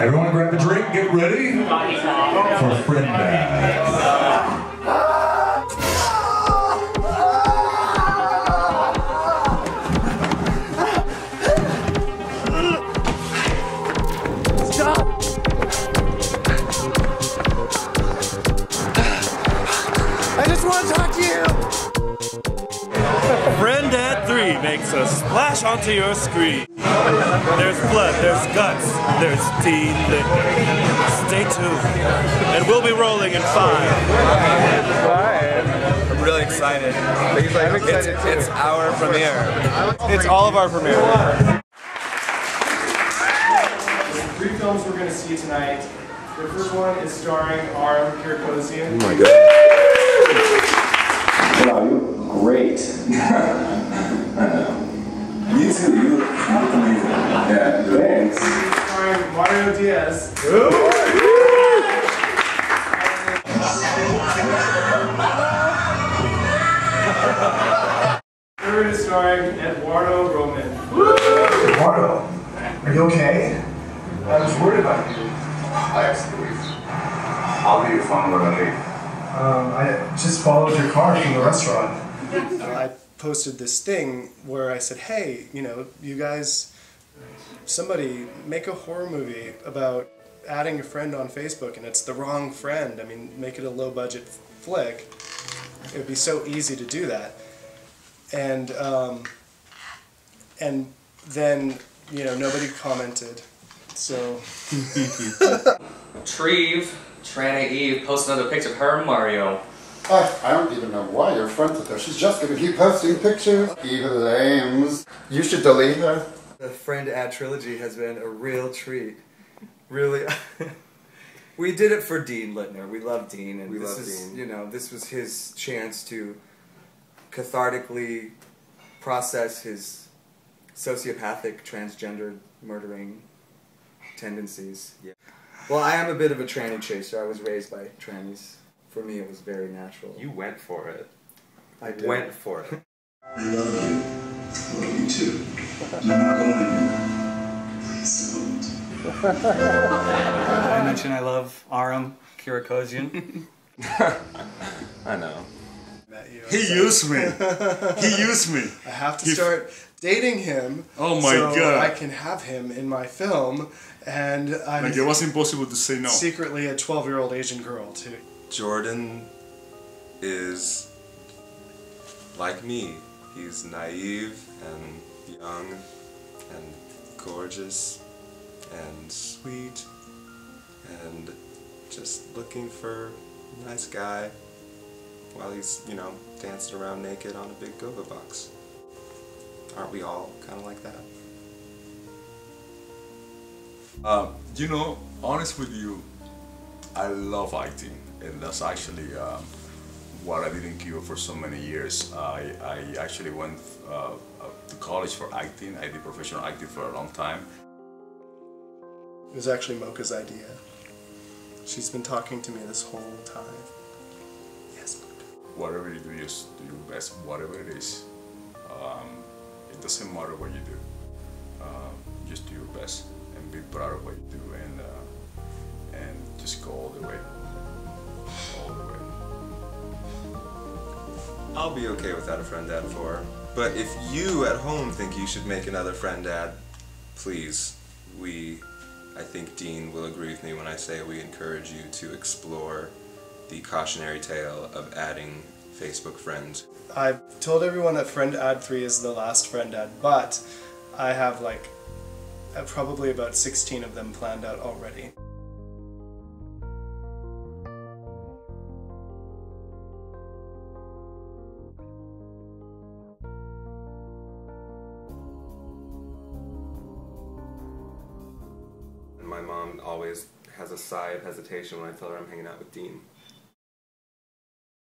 Everyone grab a drink, get ready for a Friend Add. Makes a splash onto your screen. There's blood, there's guts, there's teen liquor. Stay tuned. And we'll be rolling in five. I'm really excited. I'm excited it's, too. it's our premiere. It's all of our premiere. Three films we're going to see tonight. The first one is starring Aram Kirakosian. Oh my god. Wow, you look great. I know. You too. You look amazing. Yeah, thanks. Starring Mario Diaz. Third is starring Eduardo Roman. Eduardo, are you okay? I was worried about you. Thanks, Luis. I'll be your phone when I leave. Um, I just followed your car from the restaurant. I posted this thing where I said, hey, you know, you guys, somebody make a horror movie about adding a friend on Facebook and it's the wrong friend. I mean, make it a low budget flick. It would be so easy to do that. And, um, and then, you know, nobody commented. So, Treve, Tranny Eve, post another picture of her and Mario. I, I don't even know why you're friends with her. She's just gonna keep posting pictures. Even Ames. You should delete her. The Friend Add trilogy has been a real treat. Really. we did it for Dean Littner. We love Dean, and We this love is Dean. you know this was his chance to cathartically process his sociopathic, transgender, murdering tendencies. Yeah. Well, I am a bit of a tranny chaser. I was raised by trannies. For me, it was very natural. You went for it. I did. Went for it. I love you. I love you too. I'm not going Please don't. I mentioned I love Aram Kirakosian. I know. He used me. He used me. I have to He- start dating him. Oh my so God. I can have him in my film, and I'm Like it was impossible to say no. secretly a 12 year old Asian girl, too. Jordan is like me. He's naive and young and gorgeous and sweet and just looking for a nice guy while he's, you know, dancing around naked on a big go-go box. Aren't we all kind of like that? Um, you know, honest with you, I love acting, and that's actually um, what I did in Cuba for so many years. I, I actually went uh, uh, to college for acting. I did professional acting for a long time. It was actually Mocha's idea. She's been talking to me this whole time. Yes, Mocha. Whatever you do, just do your best, whatever it is. Um, it doesn't matter what you do. Um, just do your best and be proud of what you do, and uh, and just go all the way, I'll be okay without a friend add for. But if you at home think you should make another friend add, please, we, I think Dean will agree with me when I say we encourage you to explore the cautionary tale of adding Facebook friends. I've told everyone that friend add 3 is the last friend add, but I have like probably about 16 of them planned out already. My mom always has a sigh of hesitation when I tell her I'm hanging out with Dean.